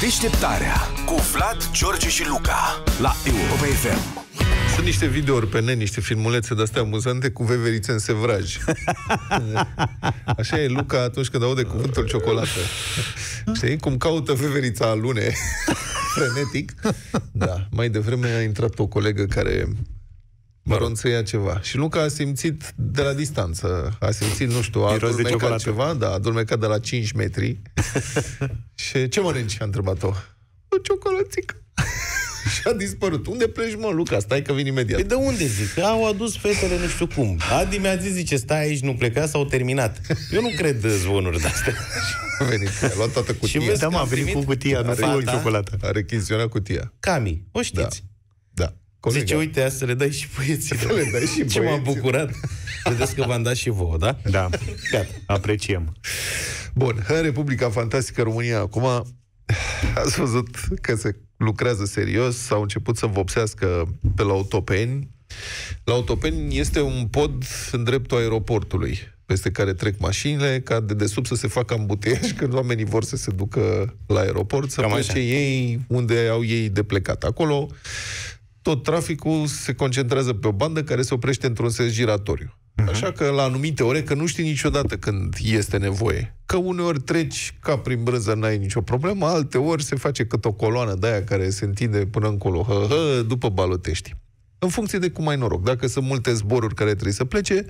Deșteptarea cu Vlad, George și Luca la Europa FM. Sunt niște videouri pe net, niște filmulețe de-astea amuzante cu veverițe în sevraj. Așa e Luca atunci când aude cuvântul ciocolată. Știi? Cum caută veverița lune frenetic. Da. Mai devreme a intrat o colegă care mă rog să ia ceva. Și Luca a simțit de la distanță. A simțit, nu știu, a Miros de adulmecat ciocolată. ceva, da, a adulmecat de la 5 metri. și ce mănânci? A întrebat-o. O ciocolățică. și a dispărut. Unde pleci, mă, Luca? Stai că vin imediat. Păi de unde zic? Că Au adus fetele nu știu cum. Adi mi-a zis, zice, stai aici, nu pleca, s-au terminat. Eu nu cred zvonuri de-astea. A venit, a luat toată Și cutia. vezi Da, că mă, am a venit primit cu cutia, nu fata- cu ciocolată. A rechiziționat cutia. Cami, o știți. Da. Colega. Zice, uite, asta le dai și băieților. Le dai și Ce m-am băieților. bucurat. Vedeți că v-am dat și vouă, da? Da, Gata. apreciem. Bun, în Republica Fantastică România, acum ați văzut că se lucrează serios, s-au început să vopsească pe la Autopeni. La Autopeni este un pod în dreptul aeroportului, peste care trec mașinile, ca de desubt să se facă ambuteiaj când oamenii vor să se ducă la aeroport, să Cam plece așa. ei unde au ei de plecat. Acolo tot traficul se concentrează pe o bandă care se oprește într-un sens giratoriu. Așa că la anumite ore, că nu știi niciodată când este nevoie. Că uneori treci ca prin brânză, n-ai nicio problemă, alte ori se face cât o coloană de aia care se întinde până încolo, hă, hă, după balotești. În funcție de cum ai noroc. Dacă sunt multe zboruri care trebuie să plece,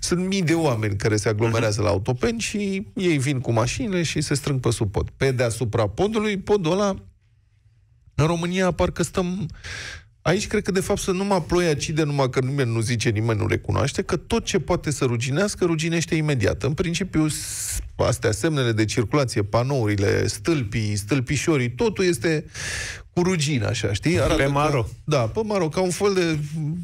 sunt mii de oameni care se aglomerează la autopeni și ei vin cu mașinile și se strâng pe sub pod. Pe deasupra podului, podul ăla în România parcă stăm... Aici cred că de fapt sunt numai ploi acide, numai că nimeni nu zice, nimeni nu recunoaște, că tot ce poate să ruginească, ruginește imediat. În principiu, s- astea, semnele de circulație, panourile, stâlpii, stâlpișorii, totul este cu rugină, așa, știi? Pe ca- maro. Da, pe maro, ca un fel de...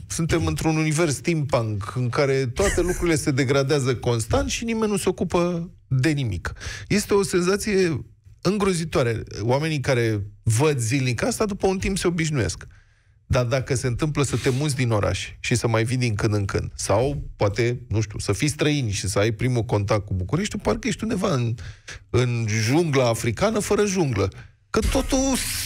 Suntem într-un univers steampunk în care toate lucrurile se degradează constant și nimeni nu se ocupă de nimic. Este o senzație îngrozitoare. Oamenii care văd zilnic asta, după un timp se obișnuiesc. Dar dacă se întâmplă să te muți din oraș și să mai vii din când în când, sau poate, nu știu, să fii străin și să ai primul contact cu București, parcă ești undeva în, în jungla africană fără junglă. Că totul,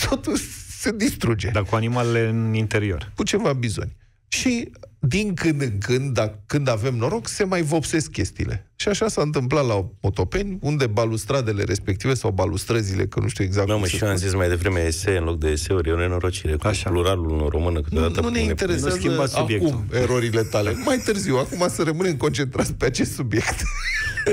totul se distruge Dar cu animalele în interior. cu ceva bizoni. Și din când în când, dacă, când avem noroc, se mai vopsesc chestiile. Și așa s-a întâmplat la Otopeni, unde balustradele respective sau balustrăzile, că nu știu exact Nu, cum mă, se și eu am spune. zis mai devreme esee în loc de eseuri, e o nenorocire cu Așa. pluralul în română câteodată. Nu ne pune- interesează nu schimbați subiectul. acum erorile tale. Mai târziu, acum să rămânem concentrați pe acest subiect.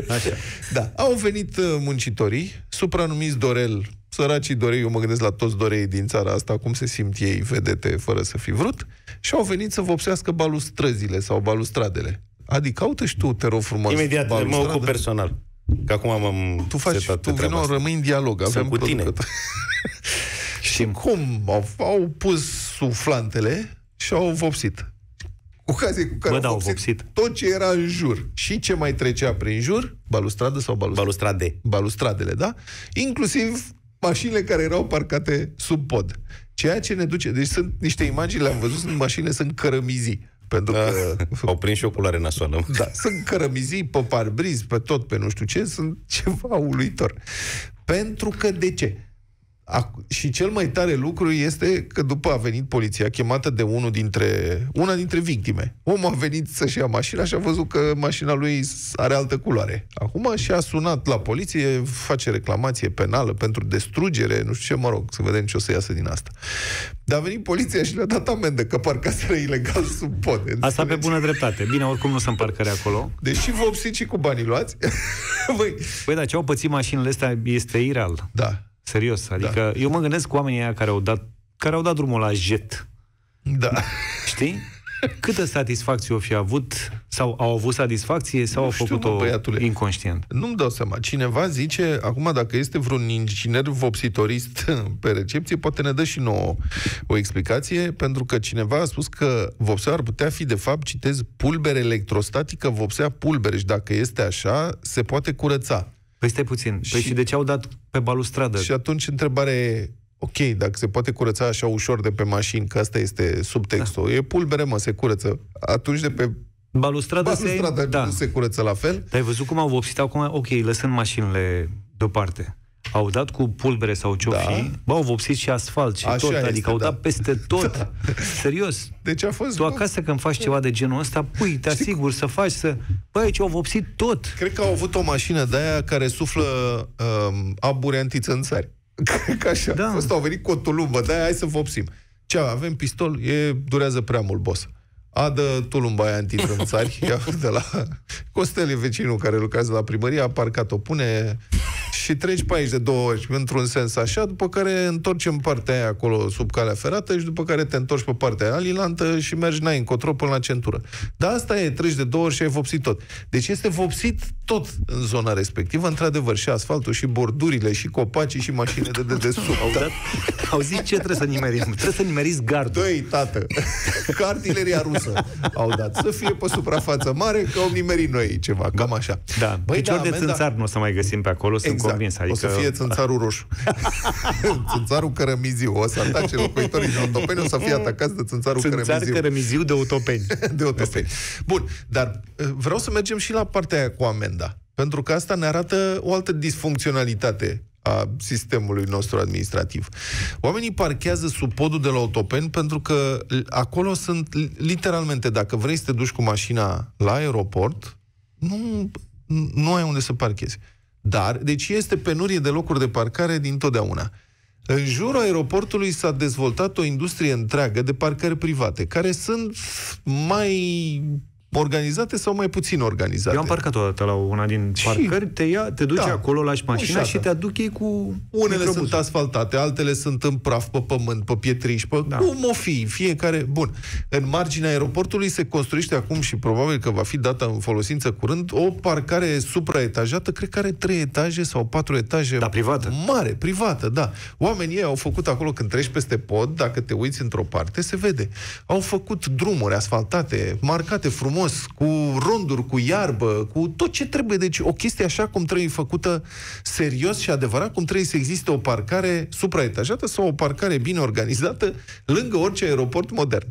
Așa. Da, au venit uh, muncitorii, supranumiți Dorel, săracii Dorei, eu mă gândesc la toți Dorei din țara asta, cum se simt ei vedete fără să fi vrut, și au venit să vopsească balustrăzile sau balustradele. Adică, caută și tu, te rog frumos, Imediat mă balustradă. ocup personal. Că acum m-am Tu faci, setat pe tu treaba vino, asta. rămâi în dialog. Sunt avem cu tine. producător. și cum au, au pus suflantele și au vopsit. Cu ocazie cu care Bă, da, au au vopsit, vopsit. tot ce era în jur și ce mai trecea prin jur, balustradă sau balustradă? Balustrade. balustradele, da? Inclusiv mașinile care erau parcate sub pod. Ceea ce ne duce... Deci sunt niște imagini, le-am văzut, sunt mașinile sunt cărămizii. Pentru Da. că... Au prins și oculare nasoală. Da, sunt cărămizii pe parbriz, pe tot, pe nu știu ce, sunt ceva uluitor. Pentru că de ce? Ac- și cel mai tare lucru este că după a venit poliția chemată de unul dintre, una dintre victime. Omul a venit să-și ia mașina și a văzut că mașina lui are altă culoare. Acum și-a sunat la poliție, face reclamație penală pentru destrugere, nu știu ce, mă rog, să vedem ce o să iasă din asta. Dar a venit poliția și le-a dat amendă că parcaseră ilegal sub pod. Asta pe Înțelegi? bună dreptate. Bine, oricum nu sunt parcări acolo. Deci și vopsit și cu banii luați. Băi, Păi da, ce au pățit mașinile astea este ireal. da, Serios. Adică eu mă gândesc cu oamenii aia care au dat, care au dat drumul la jet. da. Știi? Câtă satisfacție au fi avut, sau au avut satisfacție, sau au știu, făcut-o mă, băiatule. inconștient. Nu-mi dau seama. Cineva zice, acum dacă este vreun inginer vopsitorist pe recepție, poate ne dă și nouă o explicație, pentru că cineva a spus că vopsea ar putea fi, de fapt, citez, pulbere electrostatică, vopsea pulbere și dacă este așa, se poate curăța. Păi stai puțin. Păi Și- și de ce au dat pe balustradă? Și atunci întrebarea e, ok, dacă se poate curăța așa ușor de pe mașini, că asta este subtextul, da. e pulbere, mă, se curăță. Atunci de pe Balustrada, balustrada se... Da. nu se curăță la fel? Dar ai văzut cum au vopsit acum? Ok, lăsând mașinile deoparte. Au dat cu pulbere sau ce-o Da. fi, bă, au vopsit și asfalt și Așa tot, este, adică au da. dat peste tot. Serios. Deci a fost... Tu acasă când faci ceva de genul ăsta, pui, te asiguri să faci, să... Bă, aici au vopsit tot. Cred că au avut o mașină de aia care suflă um, aburi antițânțari. Cred că așa. Da. Da. Fost au venit cu o tulumbă, de aia hai să vopsim. Ce avem pistol, e, durează prea mult, boss. Adă tulumba aia antițânțari, ia de la Costel e vecinul care lucrează la primărie, a parcat-o, pune și treci pe aici de două ori, într-un sens așa, după care întorci în partea aia acolo sub calea ferată și după care te întorci pe partea aia alilantă și mergi n-ai încotro până la centură. Dar asta e, treci de două ori și ai vopsit tot. Deci este vopsit tot în zona respectivă, într-adevăr, și asfaltul, și bordurile, și copacii, și mașinile de dedesubt. Au, dat, au zis ce trebuie să nimerim. Trebuie să nimeriți gardul. Dă-i, tată, că artileria rusă au dat. Să fie pe suprafață mare, că au nimerit noi ceva, cam așa. Da, Băi, picior de amenda- țânțar nu o să mai găsim pe acolo, sunt Exact. Convins. Adică... O să fie țânțarul roșu. țânțarul cărămiziu. O să atace locuitorii din Otopeni, o să fie atacați de țânțarul Țânțar cărămiziu. cărămiziu de utopeni. de Otopeni. Bun, dar uh, vreau să mergem și la partea aia cu amenda. Pentru că asta ne arată o altă disfuncționalitate a sistemului nostru administrativ. Oamenii parchează sub podul de la Otopeni pentru că l- acolo sunt, li- literalmente, dacă vrei să te duci cu mașina la aeroport, nu, nu ai unde să parchezi. Dar, deci este penurie de locuri de parcare din totdeauna. În jurul aeroportului s-a dezvoltat o industrie întreagă de parcări private, care sunt mai organizate sau mai puțin organizate. Eu am parcat o dată la una din Și- parcări, te, ia, te duci Da. acolo, lași mașina Ușată. și te aduc ei cu Unele microbuzul. sunt asfaltate, altele sunt în praf, pe pământ, pe pietriș, pe Da. da. cum o fi, fiecare... Bun. În marginea aeroportului se construiește acum și probabil că va fi dată în folosință curând o parcare supraetajată, cred că are trei etaje sau patru etaje. Da, privată. Mare, privată, da. Oamenii ei au făcut acolo, când treci peste pod, dacă te uiți într-o parte, se vede. Au făcut drumuri asfaltate, marcate frumos, cu ronduri, cu iarbă, cu tot ce trebuie. Deci o chestie așa cum trebuie făcută serios și adevărat, cum trebuie să existe o parcare supraetajată sau o parcare bine organizată lângă orice aeroport modern.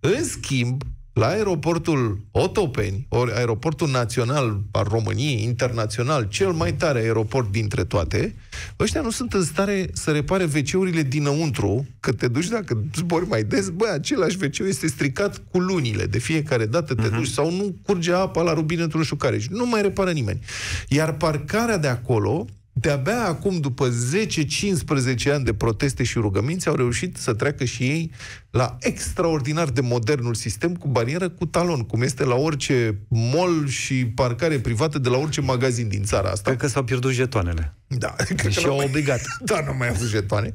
În schimb, la aeroportul Otopeni, ori aeroportul național al României, internațional, cel mai tare aeroport dintre toate, ăștia nu sunt în stare să repare WC-urile dinăuntru, că te duci dacă zbori mai des, bă, același WC este stricat cu lunile, de fiecare dată te duci, sau nu curge apa la rubinetul șucareci. Nu mai repară nimeni. Iar parcarea de acolo, de-abia acum, după 10-15 ani de proteste și rugăminți, au reușit să treacă și ei la extraordinar de modernul sistem cu barieră cu talon, cum este la orice mall și parcare privată de la orice magazin din țara asta. Cred că s-au pierdut jetoanele. Da, cred Și că n-au au mai- obligat. Da, nu mai avut jetoane.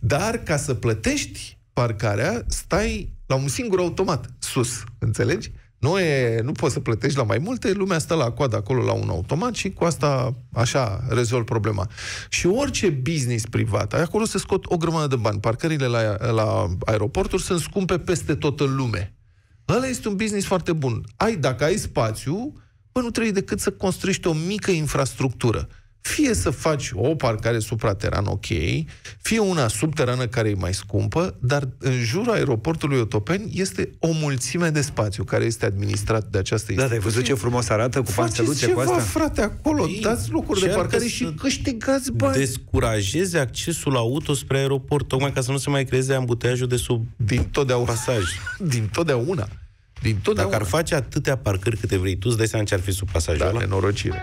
Dar ca să plătești parcarea, stai la un singur automat, sus, înțelegi? Nu, e, nu poți să plătești la mai multe, lumea stă la coadă acolo la un automat și cu asta așa rezolv problema. Și orice business privat, acolo se scot o grămadă de bani. Parcările la, la aeroporturi sunt scumpe peste tot în lume. Ăla este un business foarte bun. Ai, dacă ai spațiu, bă, nu trebuie decât să construiești o mică infrastructură. Fie să faci o parcare suprateran, ok, fie una subterană care e mai scumpă, dar în jurul aeroportului Otopeni este o mulțime de spațiu care este administrat de această Da, dar ai văzut ce frumos arată cu Faceți panseluțe ceva, cu asta? frate, acolo, Ei, dați locuri de încearcă parcare să și câștigați bani. Descurajeze accesul auto spre aeroport, tocmai ca să nu se mai creeze ambuteajul de sub Din totdeauna. pasaj. Din totdeauna. Din totdeauna. Dacă ar face atâtea parcări câte vrei tu, îți dai seama ce ar fi sub pasajul Da, ăla? nenorocire.